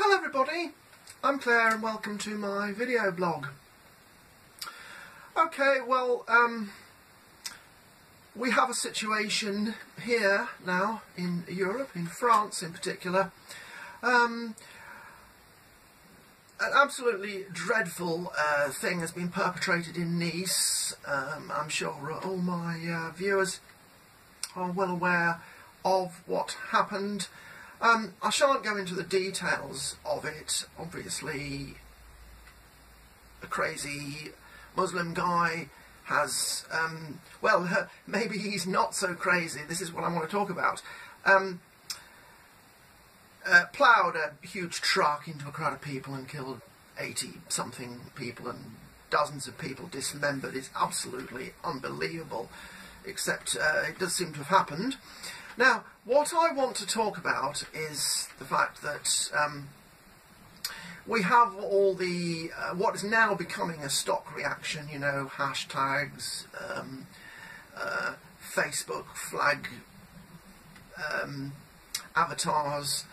hello everybody, I'm Claire and welcome to my video blog. Okay, well, um, we have a situation here now in Europe, in France in particular. Um, an absolutely dreadful uh, thing has been perpetrated in Nice. Um, I'm sure all my uh, viewers are well aware of what happened. Um, I shan't go into the details of it. Obviously, a crazy Muslim guy has, um, well, maybe he's not so crazy. This is what I want to talk about. Um, uh, ploughed a huge truck into a crowd of people and killed 80 something people and dozens of people dismembered. It's absolutely unbelievable, except uh, it does seem to have happened. Now, what I want to talk about is the fact that um, we have all the, uh, what is now becoming a stock reaction, you know, hashtags, um, uh, Facebook flag um, avatars.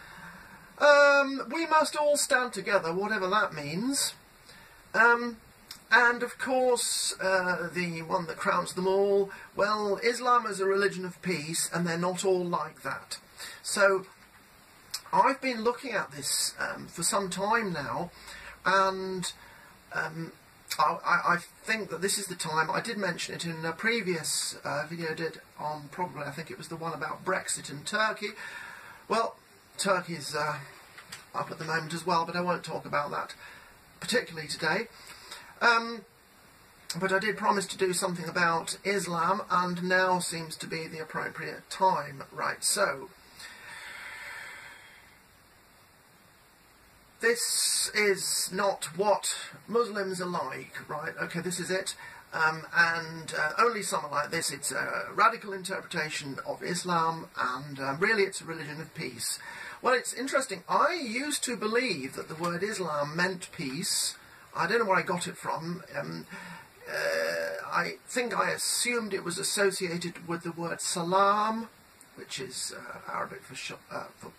Um, we must all stand together, whatever that means. Um, and of course, uh, the one that crowns them all, well, Islam is a religion of peace, and they're not all like that. So, I've been looking at this um, for some time now, and um, I, I, think that this is the time. I did mention it in a previous uh, video I did on probably, I think it was the one about Brexit and Turkey. Well, Turkey's uh, up at the moment as well, but I won't talk about that particularly today. Um, but I did promise to do something about Islam, and now seems to be the appropriate time. Right, so. This is not what Muslims are like, right? Okay, this is it. Um, and uh, only something like this, it's a radical interpretation of Islam, and uh, really it's a religion of peace. Well, it's interesting. I used to believe that the word Islam meant peace, I don't know where I got it from. Um, uh, I think I assumed it was associated with the word salam, which is uh, Arabic for, uh, for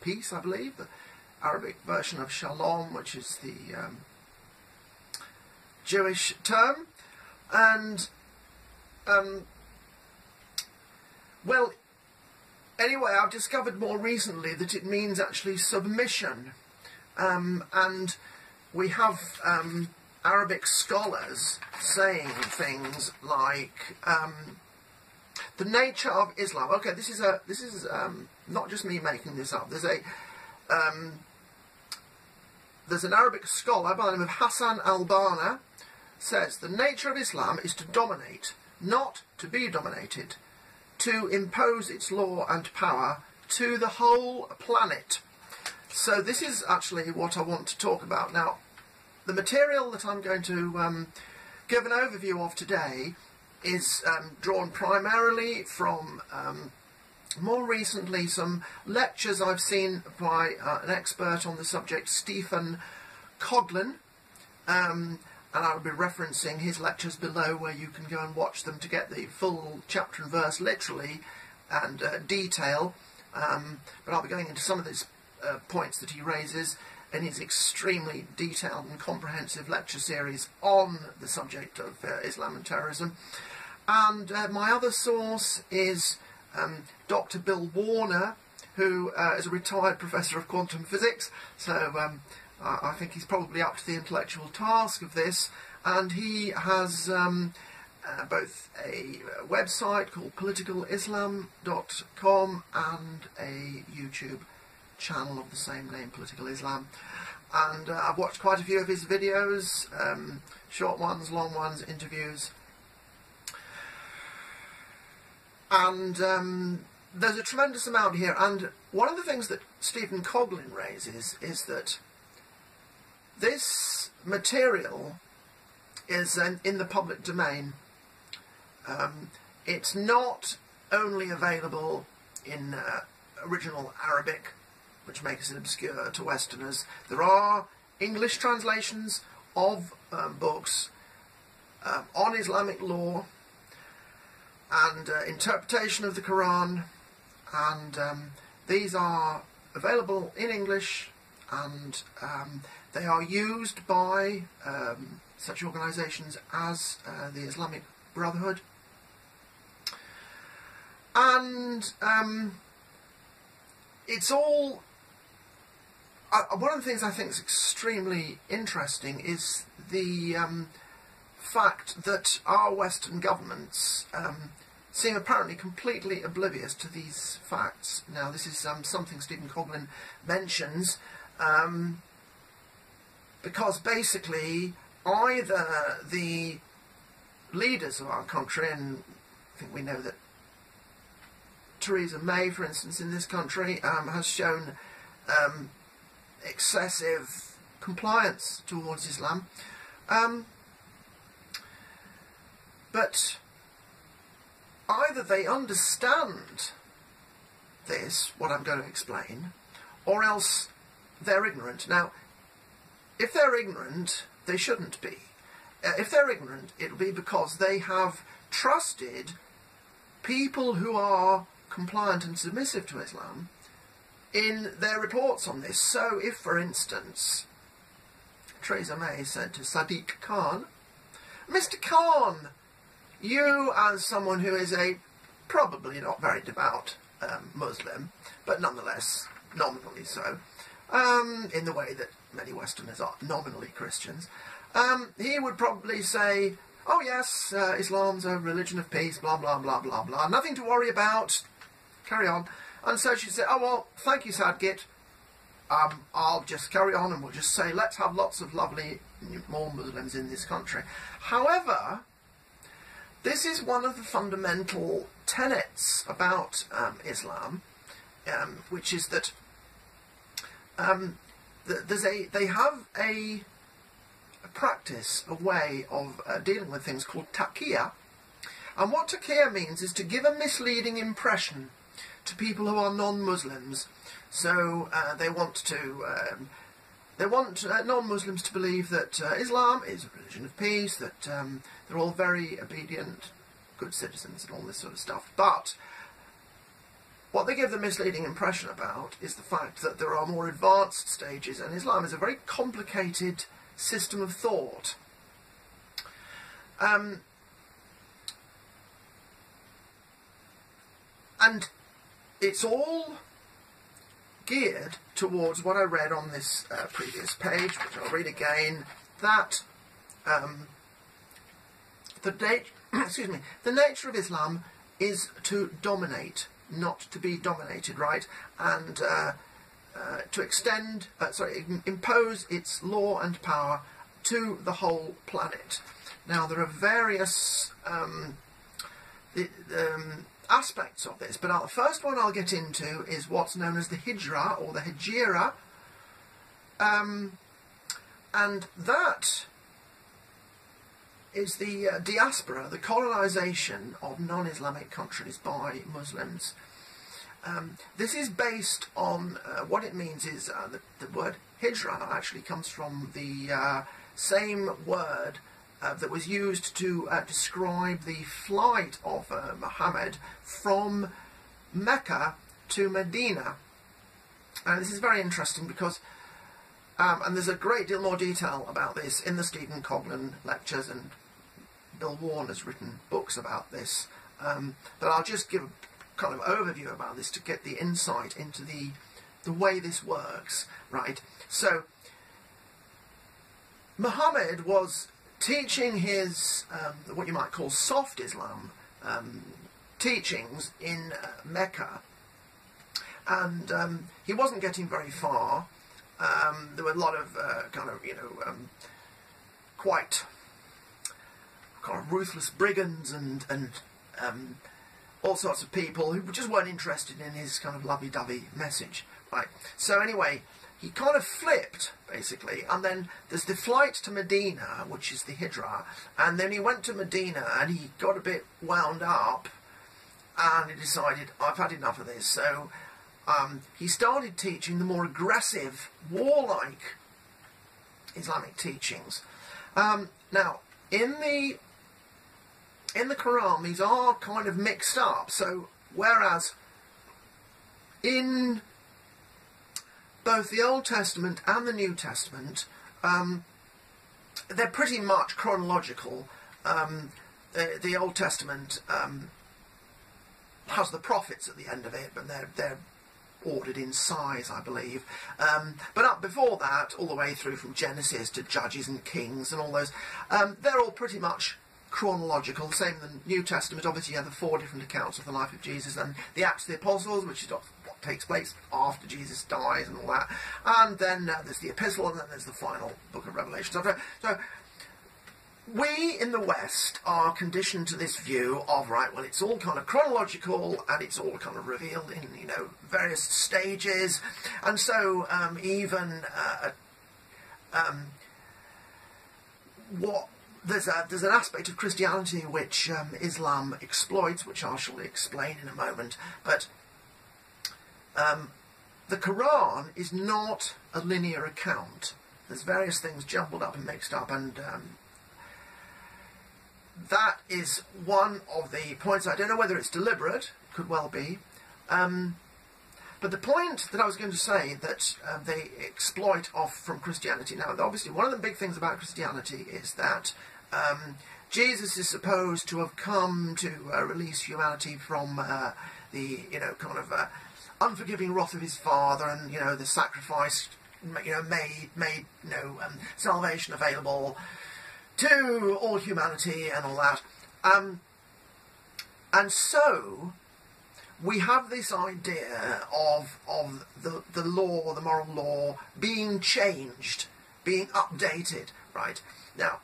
peace, I believe. The Arabic version of shalom, which is the um, Jewish term. And, um, well, anyway, I've discovered more recently that it means actually submission. Um, and we have um, Arabic scholars saying things like um, the nature of Islam. Okay, this is a this is um, not just me making this up. There's a um, there's an Arabic scholar by the name of Hassan al-Banna says the nature of Islam is to dominate, not to be dominated, to impose its law and power to the whole planet. So this is actually what I want to talk about. Now, the material that I'm going to um, give an overview of today is um, drawn primarily from um, more recently some lectures I've seen by uh, an expert on the subject, Stephen Coughlin, um, and I'll be referencing his lectures below where you can go and watch them to get the full chapter and verse literally and uh, detail. Um, but I'll be going into some of these uh, points that he raises in his extremely detailed and comprehensive lecture series on the subject of uh, Islam and terrorism. And uh, my other source is um, Dr. Bill Warner, who uh, is a retired professor of quantum physics, so um, I think he's probably up to the intellectual task of this, and he has um, uh, both a website called politicalislam.com and a YouTube channel of the same name, Political Islam. And uh, I've watched quite a few of his videos, um, short ones, long ones, interviews. And um, there's a tremendous amount here. And one of the things that Stephen Coughlin raises is that this material is in, in the public domain. Um, it's not only available in uh, original Arabic which makes it obscure to Westerners. There are English translations of um, books um, on Islamic law and uh, interpretation of the Quran, and um, these are available in English and um, they are used by um, such organisations as uh, the Islamic Brotherhood. And um, it's all. One of the things I think is extremely interesting is the um, fact that our Western governments um, seem apparently completely oblivious to these facts. Now, this is um, something Stephen Coughlin mentions, um, because basically either the leaders of our country, and I think we know that Theresa May, for instance, in this country, um, has shown um, excessive compliance towards Islam. Um, but either they understand this, what I'm going to explain, or else they're ignorant. Now, if they're ignorant, they shouldn't be. Uh, if they're ignorant, it'll be because they have trusted people who are compliant and submissive to Islam in their reports on this. So, if, for instance, Theresa May said to Sadiq Khan, Mr. Khan, you, as someone who is a probably not very devout um, Muslim, but nonetheless nominally so, um, in the way that many Westerners are nominally Christians, um, he would probably say, oh yes, uh, Islam's a religion of peace, blah, blah, blah, blah, blah, nothing to worry about, carry on. And so she said, oh well, thank you, Sadgit, um, I'll just carry on and we'll just say, let's have lots of lovely more Muslims in this country. However, this is one of the fundamental tenets about um, Islam, um, which is that um, th- there's a they have a, a practice, a way of uh, dealing with things called taqiyya, and what taqiyya means is to give a misleading impression to people who are non-Muslims. So uh, they want to um, they want uh, non-Muslims to believe that uh, Islam is a religion of peace, that um, they're all very obedient, good citizens, and all this sort of stuff. But what they give the misleading impression about is the fact that there are more advanced stages, and Islam is a very complicated system of thought. Um, and it's all geared towards what I read on this uh, previous page, which I'll read again, that um, the, excuse me, the nature of Islam is to dominate, not to be dominated, right? And uh, uh, to extend, uh, sorry, impose its law and power to the whole planet. Now, there are various um, um, aspects of this, but the first one I'll get into is what's known as the Hijra or the Hijira, um, and that is the uh, diaspora, the colonization of non-Islamic countries by Muslims. Um, this is based on uh, what it means is uh, the, the, word hijra actually comes from the uh, same word uh, that was used to uh, describe the flight of uh, Muhammad from Mecca to Medina. And this is very interesting because, um, and there's a great deal more detail about this in the Stephen Coughlin lectures, and Bill Warne has written books about this. Um, but I'll just give a kind of overview about this to get the insight into the the way this works, right? So, Muhammad was teaching his, um, what you might call soft Islam um, teachings in uh, Mecca. And um, he wasn't getting very far. Um, there were a lot of uh, kind of, you know, um, quite kind of ruthless brigands and, and um, all sorts of people who just weren't interested in his kind of lovey-dovey message. Right. So anyway, he kind of flipped basically, and then there's the flight to Medina, which is the Hijra, and then he went to Medina and he got a bit wound up, and he decided I've had enough of this. So um, he started teaching the more aggressive, warlike Islamic teachings. Um, now, in the in the Quran, these are kind of mixed up. So whereas in both the Old Testament and the New Testament, um, they're pretty much chronological. Um, the, the, Old Testament um, has the prophets at the end of it, but they're, they're ordered in size, I believe. Um, but up before that, all the way through from Genesis to Judges and Kings and all those, um, they're all pretty much chronological. Same in the New Testament. Obviously, you have the four different accounts of the life of Jesus and the Acts of the Apostles, which is takes place after Jesus dies and all that. And then uh, there's the Epistle, and then there's the final book of Revelation. So, so we in the West are conditioned to this view of right. Well, it's all kind of chronological and it's all kind of revealed in you know various stages, and so um, even uh, um, what there's a there's an aspect of Christianity which um, Islam exploits, which I shall explain in a moment, but. Um, the Quran is not a linear account. There's various things jumbled up and mixed up, and um, that is one of the points. I don't know whether it's deliberate, could well be. Um, but the point that I was going to say that uh, they exploit off from Christianity now, obviously, one of the big things about Christianity is that um, Jesus is supposed to have come to uh, release humanity from uh, the, you know, kind of uh, unforgiving wrath of his father, and you know, the sacrifice, you know, made made you know um, salvation available to all humanity and all that. Um, and so we have this idea of of the, the law, the moral law, being changed, being updated, right? Now,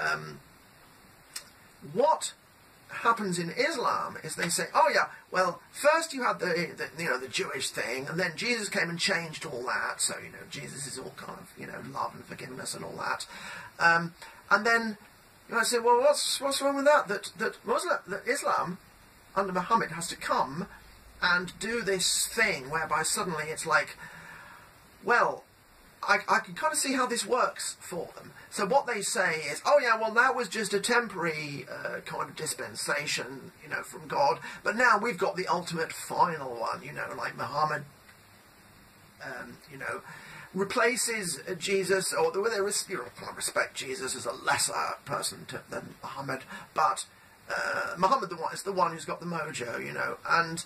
um, what happens in Islam is they say, oh yeah, well, first you had the, the, you know the Jewish thing, and then Jesus came and changed all that. So you know Jesus is all kind of you know love and forgiveness and all that. Um, and then you know, I say, well, what's what's wrong with that? That that Muslim, that Islam under Muhammad has to come and do this thing whereby suddenly it's like, well, I, I can kind of see how this works for them. So what they say is, oh yeah, well that was just a temporary uh, kind of dispensation, you know, from God, but now we've got the ultimate final one, you know, like Muhammad, um, you know, replaces Jesus, or the way they res- you know, respect Jesus as a lesser person to, than Muhammad, but uh, Muhammad the one is the one who's got the mojo, you know, and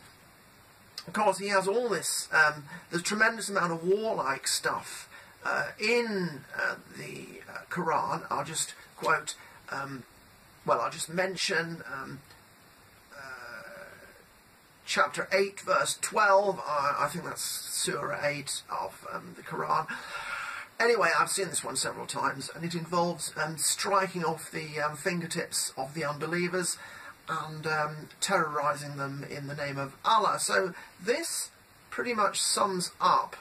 of course he has all this, um, there's tremendous amount of warlike stuff uh, in uh, the uh, Quran, I'll just quote, um, well, I'll just mention um, uh, chapter 8, verse 12. I think that's Surah 8 of um, the Quran. Anyway, I've seen this one several times, and it involves um, striking off the um, fingertips of the unbelievers and um, terrorizing them in the name of Allah. So this pretty much sums up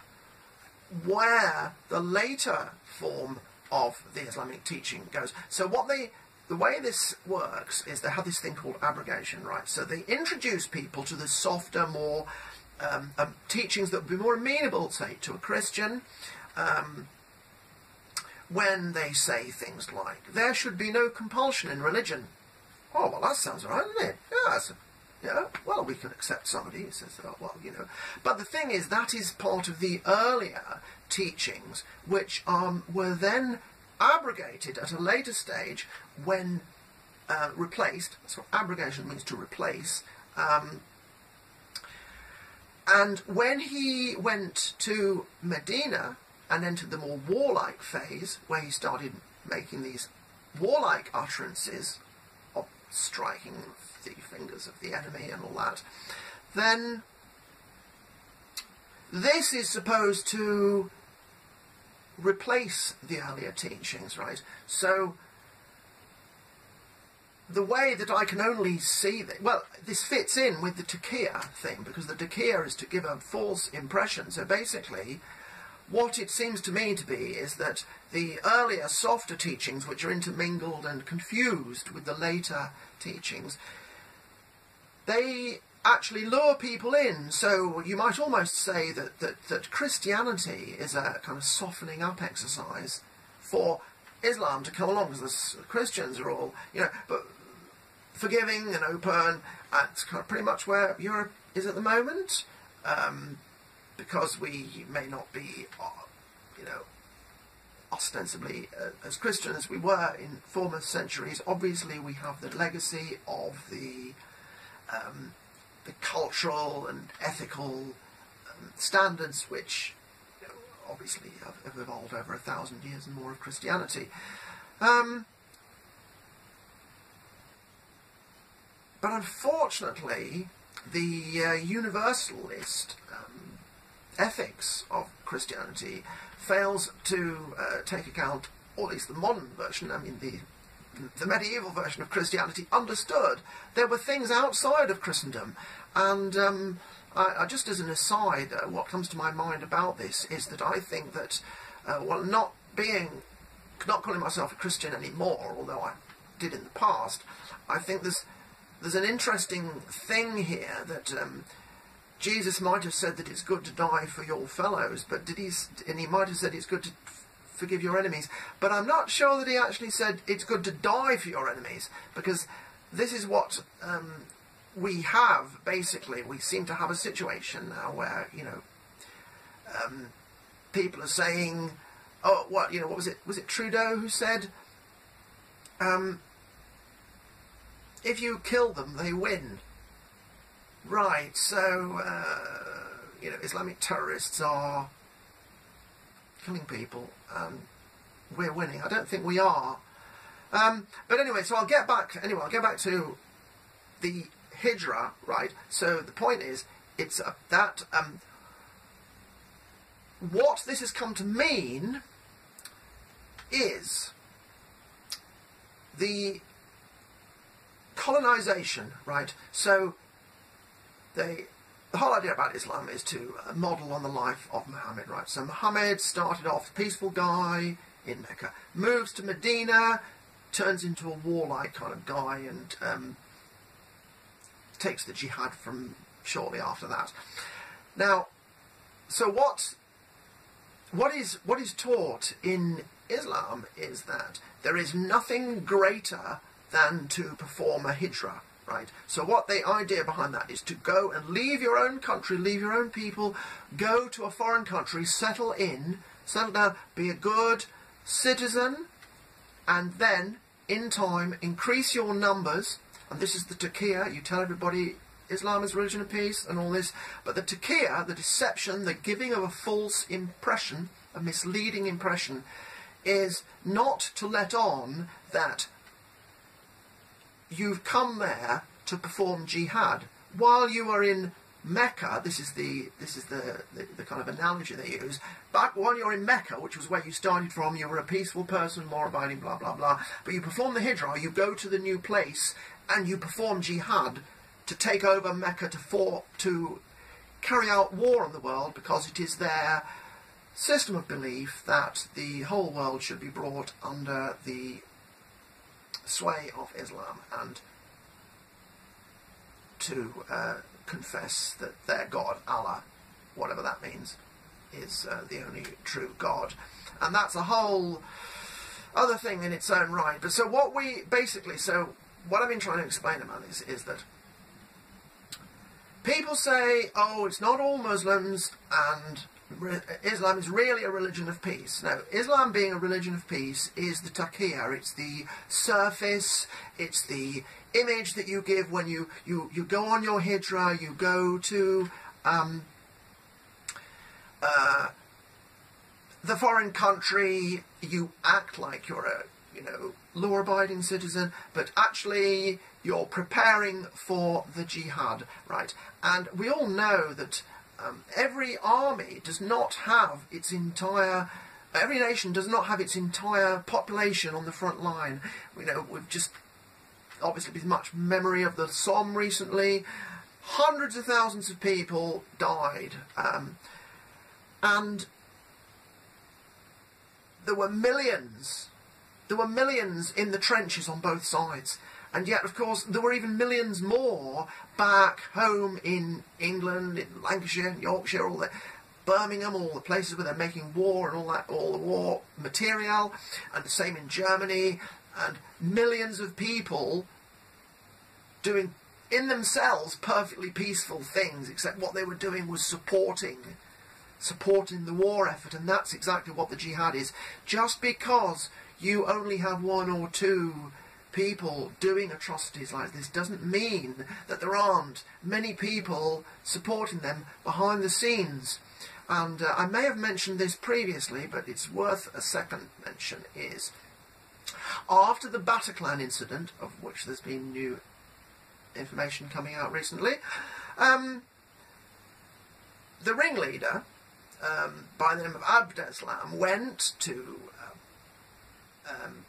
where the later form of the Islamic teaching goes. So what they the way this works is they have this thing called abrogation, right? So they introduce people to the softer, more um, um, teachings that would be more amenable, say, to a Christian, um, when they say things like, there should be no compulsion in religion. Oh, well, that sounds right, doesn't it? Yeah, yeah, well, we can accept somebody who says, oh, well, you know. But the thing is, that is part of the earlier teachings, which um, were then abrogated at a later stage when uh, replaced. So abrogation means to replace. Um, and when he went to Medina and entered the more warlike phase, where he started making these warlike utterances of striking the fingers of the enemy and all that, then this is supposed to replace the earlier teachings, right? So the way that I can only see that, well, this fits in with the taqiyya thing, because the taqiyya is to give a false impression. So basically, what it seems to me to be is that the earlier, softer teachings, which are intermingled and confused with the later teachings, they actually lure people in. So you might almost say that, that, that Christianity is a kind of softening up exercise for Islam to come along, because the Christians are all, you know, but forgiving and open. That's kind of pretty much where Europe is at the moment. Um, because we may not be, uh, you know, ostensibly uh, as Christian as we were in former centuries, obviously we have the legacy of the um, the cultural and ethical um, standards which you know, obviously have, have, evolved over a thousand years and more of Christianity. Um, but unfortunately, the uh, universalist um, ethics of Christianity fails to uh, take account, or at least the modern version, I mean the the medieval version of Christianity understood there were things outside of Christendom, and um, I, I, just as an aside, uh, what comes to my mind about this is that I think that, uh, well, not being, not calling myself a Christian anymore, although I did in the past, I think there's there's an interesting thing here that um, Jesus might have said that it's good to die for your fellows, but did he? And he might have said it's good to forgive your enemies, but I'm not sure that he actually said it's good to die for your enemies, because this is what um, we have basically. We seem to have a situation now where you know um, people are saying, "Oh, what you know? What was it? Was it Trudeau who said?" Um, if you kill them, they win. Right, so, uh, you know, Islamic terrorists are killing people, and we're winning. I don't think we are. Um, but anyway, so I'll get back, anyway, I'll get back to the Hijra, right? So the point is, it's that, um, what this has come to mean is the colonization, right? So they, the whole idea about Islam is to uh, model on the life of Muhammad, right? So Muhammad started off a peaceful guy in Mecca, moves to Medina, turns into a warlike kind of guy, and um, takes the jihad from shortly after that. Now, so what what is what is taught in Islam is that there is nothing greater than to perform a hijrah, right? So what the idea behind that is to go and leave your own country, leave your own people, go to a foreign country, settle in, settle down, be a good citizen, and then, in time, increase your numbers. And this is the taqiyya, you tell everybody Islam is religion of peace and all this. But the taqiyya, the deception, the giving of a false impression, a misleading impression, is not to let on that you've come there to perform jihad. While you are in Mecca, this is the this is the, the, the, kind of analogy they use. But while you're in Mecca, which was where you started from, you were a peaceful person, more abiding, blah blah blah. But you perform the hijrah, you go to the new place, and you perform jihad to take over Mecca to for, to carry out war on the world because it is their system of belief that the whole world should be brought under the sway of Islam and to uh, confess that their God, Allah, whatever that means, is uh, the only true God. And that's a whole other thing in its own right. But so what we basically, so what I've been trying to explain about this is that people say, oh, it's not all Muslims and Islam is really a religion of peace. Now, Islam being a religion of peace is the taqiyya, it's the surface, it's the image that you give when you, you, you go on your hijrah, you go to um, uh, the foreign country, you act like you're a you know law-abiding citizen, but actually you're preparing for the jihad, right? And we all know that um, every army does not have its entire every nation does not have its entire population on the front line. You know, we've just obviously been much memory of the Somme recently. Hundreds of thousands of people died, um, and there were millions. There were millions in the trenches on both sides. And yet, of course, there were even millions more back home in England, in Lancashire, Yorkshire, all the Birmingham, all the places where they're making war and all that, all the war material, and the same in Germany, and millions of people doing in themselves perfectly peaceful things, except what they were doing was supporting supporting the war effort, and that's exactly what the jihad is. Just because you only have one or two people doing atrocities like this doesn't mean that there aren't many people supporting them behind the scenes. And uh, I may have mentioned this previously, but it's worth a second mention, is after the Bataclan incident, of which there's been new information coming out recently, um, the ringleader, um, by the name of Abdeslam, went to uh, um,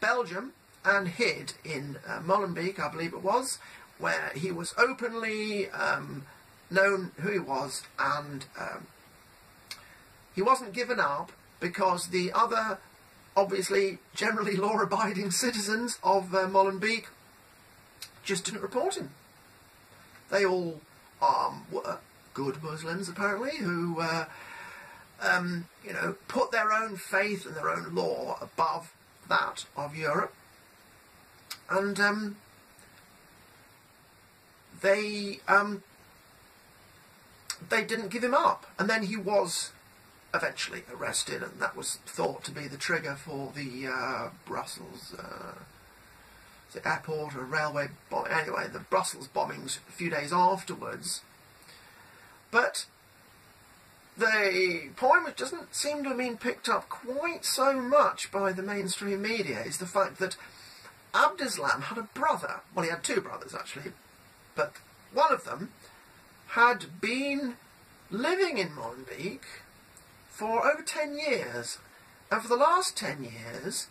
Belgium and hid in uh, Molenbeek, I believe it was, where he was openly um, known who he was, and um, he wasn't given up because the other, obviously, generally law-abiding citizens of uh, Molenbeek just didn't report him. They all um, were good Muslims, apparently, who, uh, um, you know, put their own faith and their own law above that of Europe and um, they um, they didn't give him up, and then he was eventually arrested, and that was thought to be the trigger for the uh, Brussels uh, the airport or railway. Anyway, the Brussels bombings a few days afterwards. But the point which doesn't seem to have been picked up quite so much by the mainstream media is the fact that Abdeslam had a brother. Well, he had two brothers, actually. But one of them had been living in Molenbeek for over 10 years. And for the last 10 years,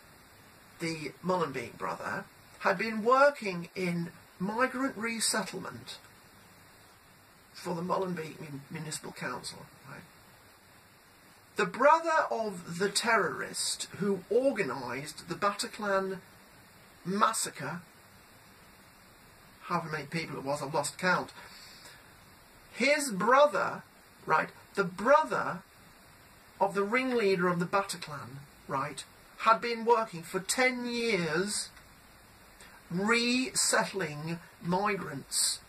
the Molenbeek brother had been working in migrant resettlement for the Molenbeek Municipal Council. The brother of the terrorist who organised the Bataclan massacre, however many people it was, I've lost count. His brother, right, the brother of the ringleader of the Bataclan, right, had been working for 10 years resettling migrants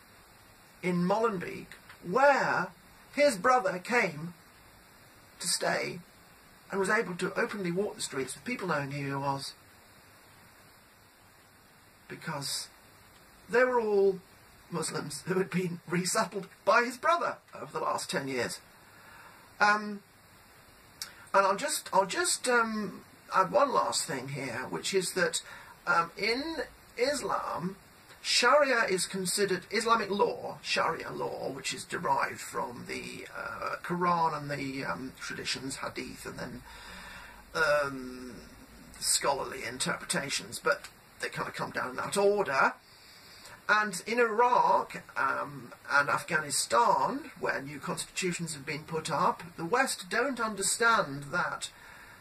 in Molenbeek, where his brother came to stay and was able to openly walk the streets with people knowing who he was because they were all Muslims who had been resettled by his brother over the last ten years. Um, and I'll just I'll just um, add one last thing here, which is that um, in Islam, Sharia is considered Islamic law, Sharia law, which is derived from the uh, Quran and the um, traditions, Hadith, and then um, scholarly interpretations. But they kind of come down in that order. And in Iraq um, and Afghanistan, where new constitutions have been put up, the West don't understand that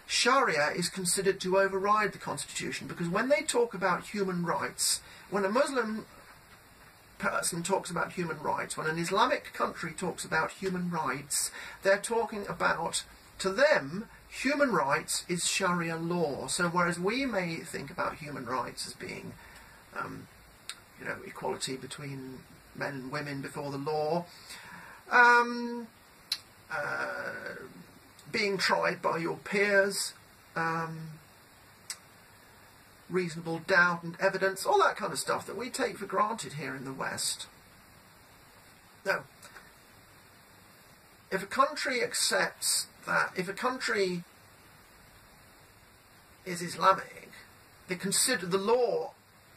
Sharia is considered to override the constitution because when they talk about human rights, when a Muslim person talks about human rights, when an Islamic country talks about human rights, they're talking about, to them, human rights is Sharia law. So whereas we may think about human rights as being, um, you know, equality between men and women before the law, um, uh, being tried by your peers, um, reasonable doubt and evidence, all that kind of stuff that we take for granted here in the West. No. If a country accepts that if a country is Islamic, they consider the law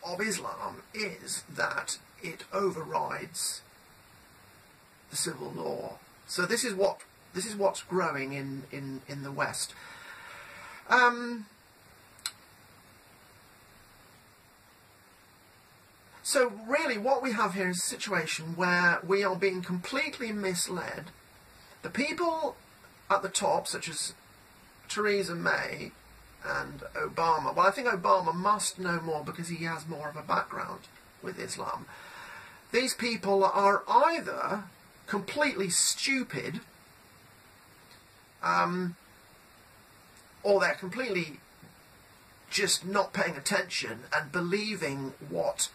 of Islam is that it overrides the civil law. So this is what this is what's growing in in in the West. Um, so really, what we have here is a situation where we are being completely misled. The people at the top, such as Theresa May and Obama. Well, I think Obama must know more because he has more of a background with Islam. These people are either completely stupid, um, or they're completely just not paying attention and believing what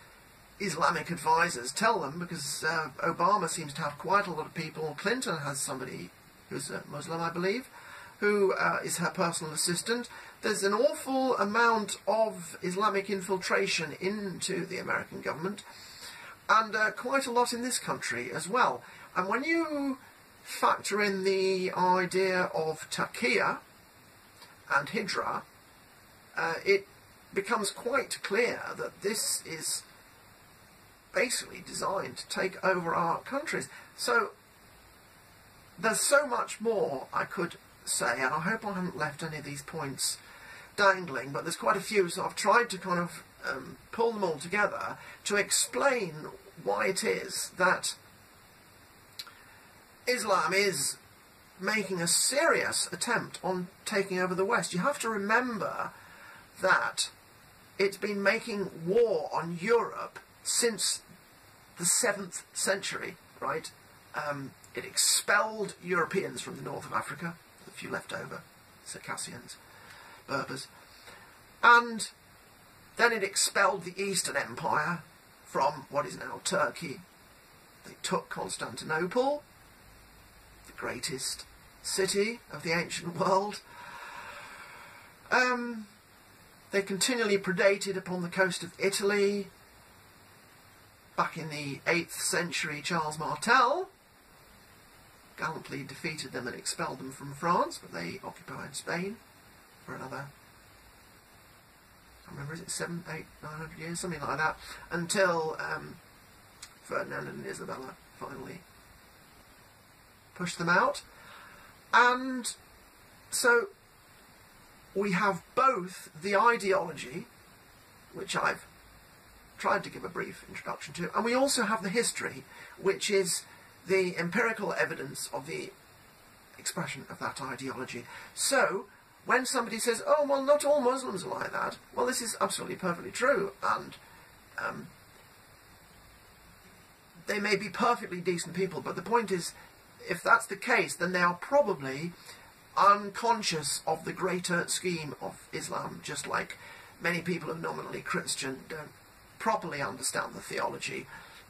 Islamic advisors tell them because uh, Obama seems to have quite a lot of people. Clinton has somebody who's a Muslim, I believe, who uh, is her personal assistant. There's an awful amount of Islamic infiltration into the American government, and uh, quite a lot in this country as well. And when you factor in the idea of taqiyya and hijrah, uh, it becomes quite clear that this is basically designed to take over our countries. So there's so much more I could say, and I hope I haven't left any of these points dangling, but there's quite a few, so I've tried to kind of um, pull them all together to explain why it is that Islam is making a serious attempt on taking over the West. You have to remember that it's been making war on Europe since the 7th century, right? Um, it expelled Europeans from the north of Africa, a few left over, Circassians, Berbers, and then it expelled the Eastern Empire from what is now Turkey. They took Constantinople, the greatest city of the ancient world. Um, they continually predated upon the coast of Italy. Back in the 8th century, Charles Martel gallantly defeated them and expelled them from France, but they occupied Spain for another, I remember, is it seven, eight, nine hundred years, something like that, until um, Ferdinand and Isabella finally pushed them out. And so we have both the ideology, which I've tried to give a brief introduction to, and we also have the history, which is the empirical evidence of the expression of that ideology. So, when somebody says, oh, well, not all Muslims are like that, well, this is absolutely perfectly true, and um, they may be perfectly decent people, but the point is, if that's the case, then they are probably unconscious of the greater scheme of Islam, just like many people who are nominally Christian don't properly understand the theology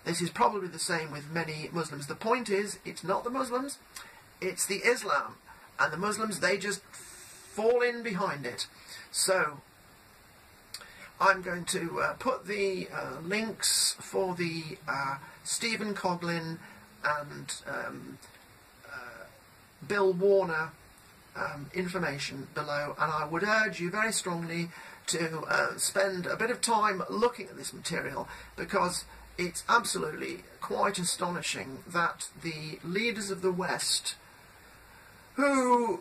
this is probably the same with many Muslims. The point is, it's not the Muslims, it's the Islam. And the Muslims, they just fall in behind it. So, I'm going to uh, put the uh, links for the uh, Stephen Coughlin and um, uh, Bill Warner um, information below, and I would urge you very strongly to uh, spend a bit of time looking at this material because it's absolutely quite astonishing that the leaders of the West who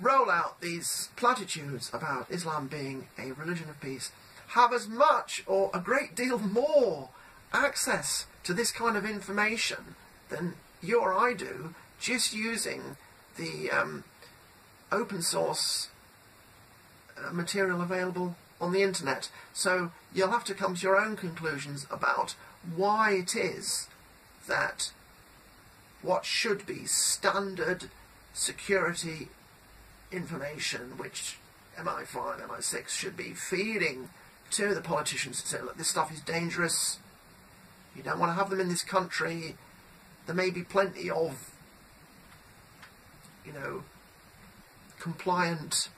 roll out these platitudes about Islam being a religion of peace have as much or a great deal more access to this kind of information than you or I do just using the um, open source uh, material available on the internet. So you'll have to come to your own conclusions about why it is that what should be standard security information, which MI5, MI6 should be feeding to the politicians to say, look, this stuff is dangerous. You don't want to have them in this country. There may be plenty of, you know, compliant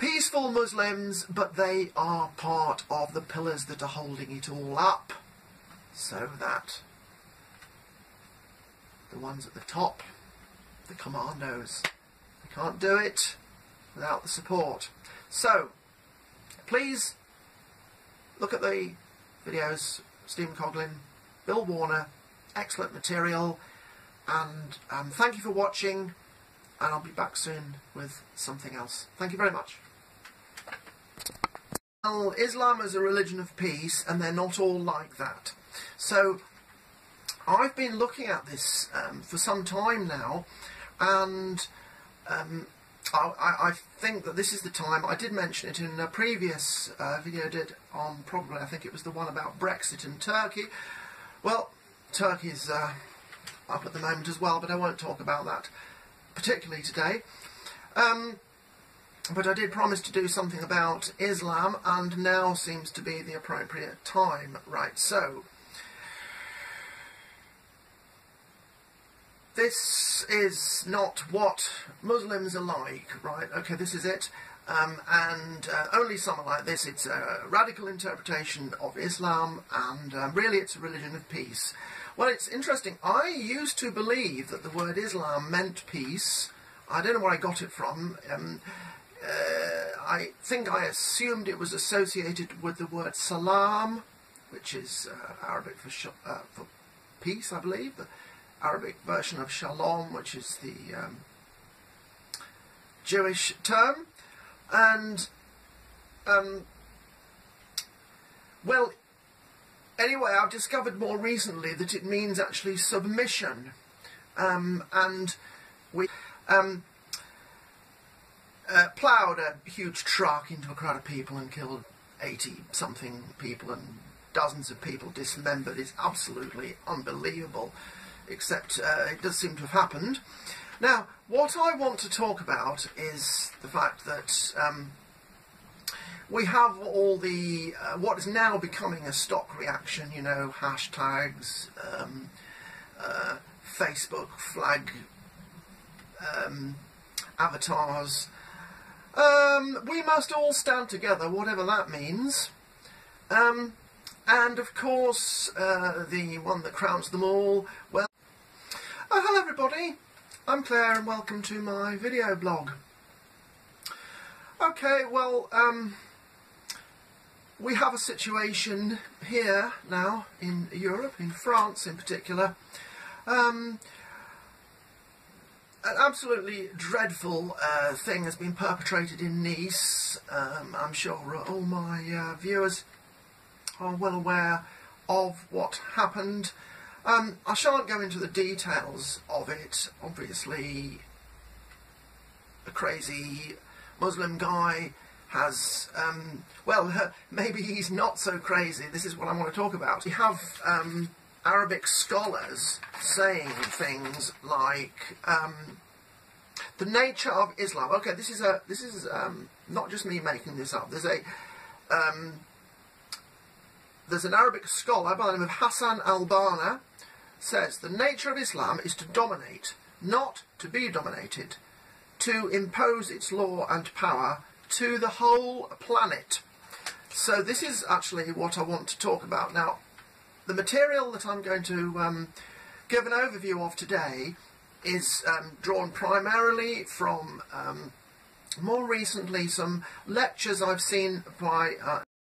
peaceful Muslims, but they are part of the pillars that are holding it all up. So that the ones at the top, the commandos, they can't do it without the support. So, please look at the videos, Stephen Coughlin, Bill Warner, excellent material, and um, thank you for watching, and I'll be back soon with something else. Thank you very much. Well, Islam is a religion of peace, and they're not all like that. So, I've been looking at this um, for some time now, and um, I, I, think that this is the time. I did mention it in a previous uh, video did on probably, I think it was the one about Brexit and Turkey. Well, Turkey's uh, up at the moment as well, but I won't talk about that particularly today. Um, but I did promise to do something about Islam, and now seems to be the appropriate time. Right, so. this is not what Muslims are like, right? Okay, this is it. Um, and uh, only someone like this, it's a radical interpretation of Islam, and uh, really it's a religion of peace. Well, it's interesting. I used to believe that the word Islam meant peace. I don't know where I got it from. Um, uh, I think I assumed it was associated with the word salam, which is uh, Arabic for, uh, for peace, I believe. The Arabic version of shalom, which is the um, Jewish term. And, um, well, anyway, I've discovered more recently that it means actually submission. Um, and we um, uh, ploughed a huge truck into a crowd of people and killed 80 something people and dozens of people dismembered. is absolutely unbelievable, except uh, it does seem to have happened. Now, what I want to talk about is the fact that um, we have all the uh, what is now becoming a stock reaction, you know, hashtags, um, uh, Facebook flag um, avatars. Um, we must all stand together, whatever that means. Um, and of course, uh, the one that crowns them all, well, oh, hello everybody. I'm Claire and welcome to my video blog. Okay, well, um, we have a situation here now in Europe, in France in particular. Um, an absolutely dreadful uh, thing has been perpetrated in Nice. Um, I'm sure all my uh, viewers are well aware of what happened. Um, I shan't go into the details of it. Obviously, a crazy Muslim guy has, um, well, maybe he's not so crazy. This is what I want to talk about. We have um, Arabic scholars saying things like um, the nature of Islam. Okay, this is a this is um, not just me making this up. There's a um, there's an Arabic scholar by the name of Hassan al-Banna says the nature of Islam is to dominate, not to be dominated, to impose its law and power to the whole planet. So this is actually what I want to talk about. Now, the material that I'm going to um, give an overview of today is um, drawn primarily from um, more recently some lectures I've seen by uh,